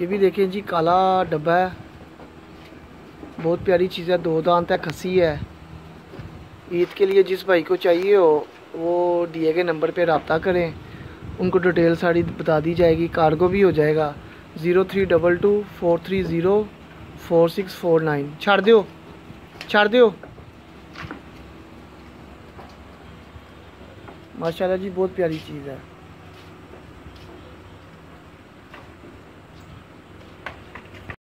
ये भी देखें जी, काला डब्बा है। बहुत प्यारी चीज़ है, दो दांत है खसी है। ईद के लिए जिस भाई को चाहिए हो, वो दिए गए नंबर पे रबता करें। उनको डिटेल सारी बता दी जाएगी, कार्गो भी हो जाएगा। Zero three double two, four three zero, four six four nine. छड़ दो छड़ दो माशाल्लाह जी, बहुत प्यारी चीज़ है।